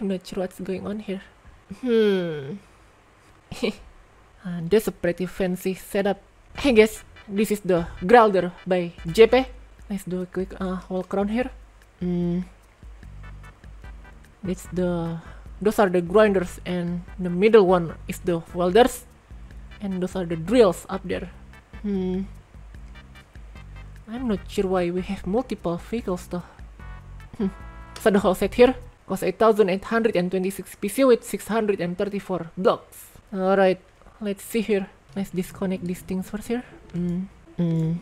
I'm not sure what's going on here. Hmm. Uh, that's a pretty fancy setup. Hey guys, this is the Grilder by JP. Let's do a quick uh, walk around here. Hmm. That's the those are the grinders and the middle one is the welders and those are the drills up there. Hmm. I'm not sure why we have multiple vehicles though. Hmm. So the whole set here costs 8826 PCU with 634 blocks. Alright, let's see here. Let's disconnect these things first here. Mm. Mm.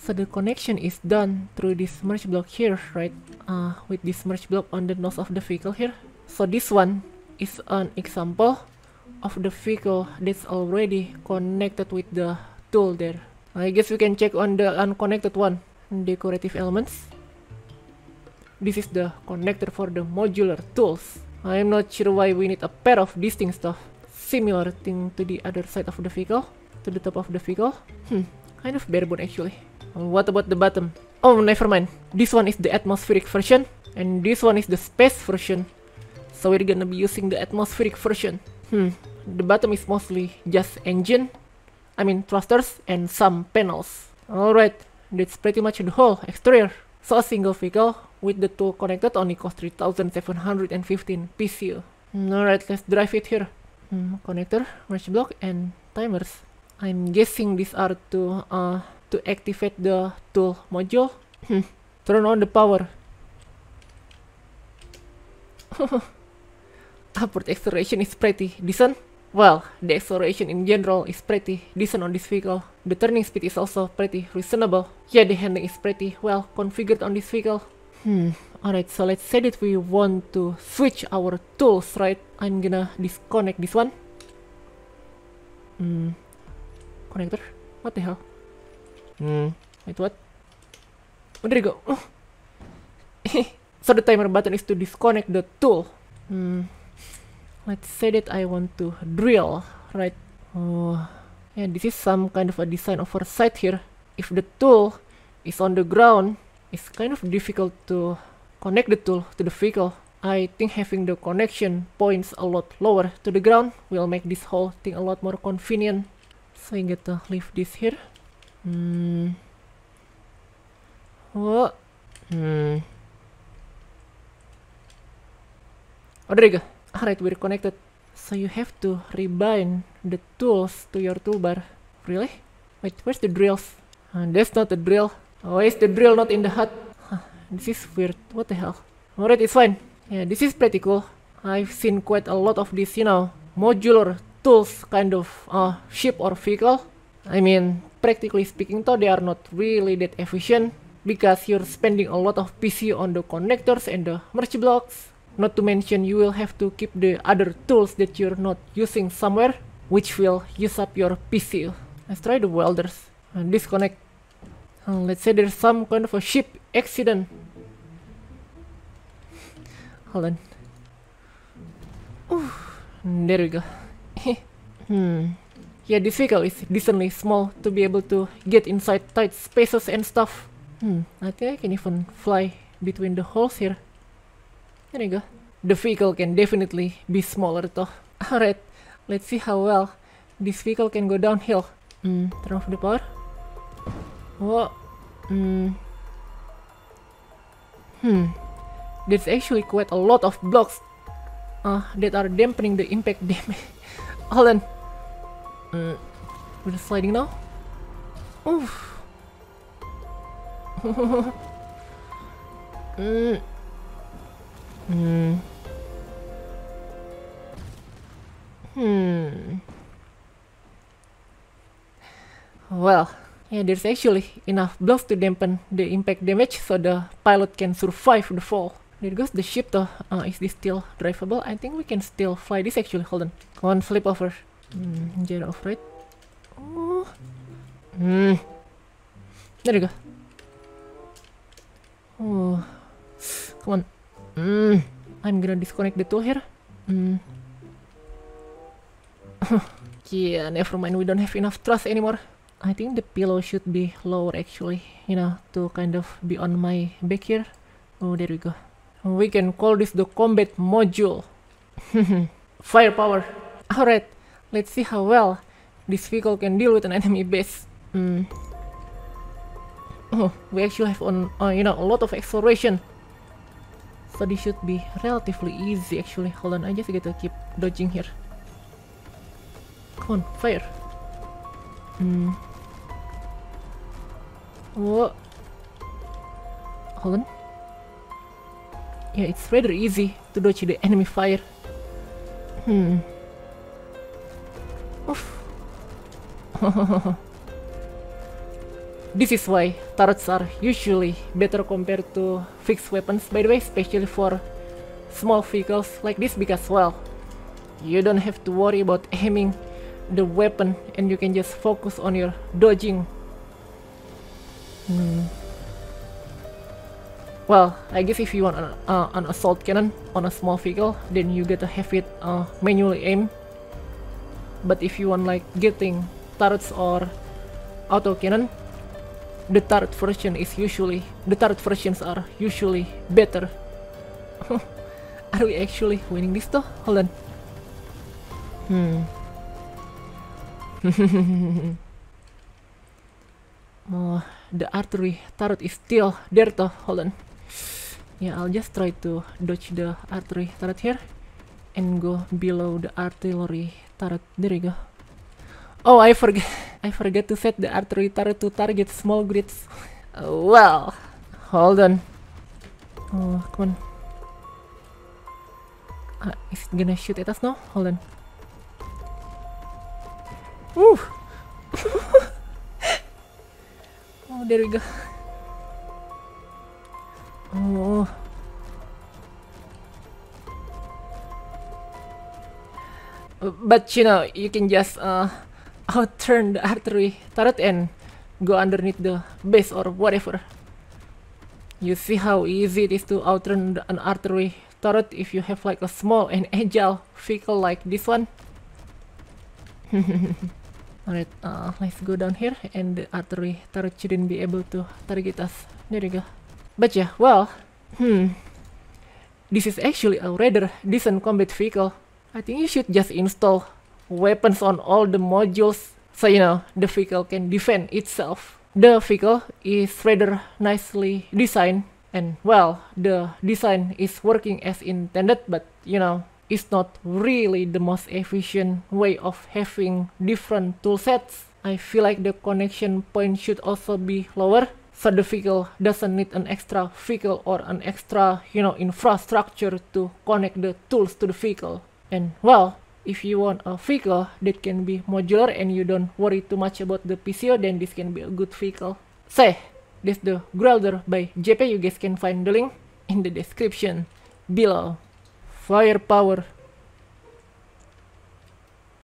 So the connection is done through this merge block here, right? Uh, with this merge block on the nose of the vehicle here. So this one is an example of the vehicle that's already connected with the tool there. I guess we can check on the unconnected one. Decorative elements. This is the connector for the modular tools. I am not sure why we need a pair of things though. Similar thing to the other side of the vehicle. To the top of the vehicle. Hmm, kind of bare bone actually. What about the bottom? Oh, never mind. This one is the atmospheric version. And this one is the space version. So we're gonna be using the atmospheric version. Hmm, the bottom is mostly just engine I mean thrusters and some panels. Alright, that's pretty much the whole exterior. So a single vehicle with the tool connected only costs 3715 PCU. Alright, let's drive it here. Hmm, connector, merge block, and timers. I'm guessing these are to uh to activate the tool module. Hmm, turn on the power. Upward acceleration is pretty decent. Well, the acceleration in general is pretty decent on this vehicle. The turning speed is also pretty reasonable. Yeah, the handling is pretty well configured on this vehicle. Hmm, alright, so let's say that we want to switch our tools, right? I'm gonna disconnect this one. Hmm, connector? What the hell? Hmm, wait, what? Oh, there you go. So the timer button is to disconnect the tool. Hmm, let's say that I want to drill, right? Oh, yeah, this is some kind of a design oversight here. If the tool is on the ground, it's kind of difficult to connect the tool to the vehicle. I think having the connection points a lot lower to the ground will make this whole thing a lot more convenient. So I get to leave this here. Hmm. What? Hmm. Oh, there. Alright, we're connected. So you have to rebind the tools to your toolbar. Really? Wait, where's the drills? Uh, that's not the drill. Oh, is the drill not in the hut? Huh, this is weird. What the hell? Alright, it's fine. Yeah, this is pretty cool. I've seen quite a lot of these, you know, modular tools kind of uh, ship or vehicle. I mean, practically speaking though, they are not really that efficient because you're spending a lot of PCU on the connectors and the merge blocks not to mention you will have to keep the other tools that you're not using somewhere, which will use up your PCU. Let's try the welders. And disconnect. Uh, let's say there's some kind of a ship accident. Hold on. Ooh, there we go. hmm. Yeah, this vehicle is decently small to be able to get inside tight spaces and stuff. Hmm, I think I can even fly between the holes here. There you go. The vehicle can definitely be smaller though. Alright, let's see how well this vehicle can go downhill. Hmm, turn off the power. What? Hmm. Hmm. There's actually quite a lot of blocks uh, that are dampening the impact damage. Hold on. Mm. We're sliding now. Oof. mm. Hmm. Hmm. Well, yeah, there's actually enough blocks to dampen the impact damage so the pilot can survive the fall. There goes the ship though. Uh, is this still drivable? I think we can still fly this actually. Hold on. Come on, flip over. Hmm, gyro off right. Oh. Hmm. There you go. Oh. Come on. Mm, I'm gonna disconnect the tool here. Mm. yeah, never mind. We don't have enough thrust anymore. I think the pillow should be lower actually, you know, to kind of be on my back here. Oh, there we go. We can call this the combat module. Firepower. Alright, let's see how well this vehicle can deal with an enemy base. Hmm. Oh, we actually have on, uh, you know, a lot of acceleration. This should be relatively easy actually. Hold on, I just gotta keep dodging here. Come on, fire. Hmm. What? Hold on. Yeah, it's rather easy to dodge the enemy fire. Hmm. Oof. this is why turrets are usually better compared to fixed weapons by the way, especially for small vehicles like this because well, you don't have to worry about aiming the weapon and you can just focus on your dodging. Hmm. Well, I guess if you want an, uh, an assault cannon on a small vehicle, then you gotta have it uh, manually aim. But if you want like Gatling turrets or auto cannon, the turret version is usually the turret versions are usually better. are we actually winning this though? Hold on. Hmm. oh, the artillery turret is still there though. Hold on. Yeah, I'll just try to dodge the artillery turret here and go below the artillery turret. There you go. Oh, I forget. I forget to set the turret to target small grids. Well, hold on. Oh, come on. Uh, is it gonna shoot at us now? Hold on. Woo! oh, there we go. Oh. But you know, you can just uh, outturn the artillery turret and go underneath the base or whatever. You see how easy it is to outturn an artillery turret if you have like a small and agile vehicle like this one. Alright, uh, let's go down here and the artillery turret shouldn't be able to target us. There you go. But yeah, well, hmm. This is actually a rather decent combat vehicle. I think you should just install weapons on all the modules so you know the vehicle can defend itself. The vehicle is rather nicely designed and well the design is working as intended but you know it's not really the most efficient way of having different tool sets. I feel like the connection point should also be lower so the vehicle doesn't need an extra vehicle or an extra you know infrastructure to connect the tools to the vehicle. And well, if you want a vehicle that can be modular and you don't worry too much about the PCO, then this can be a good vehicle. Say, this the Growler by JP. You guys can find the link in the description below. Firepower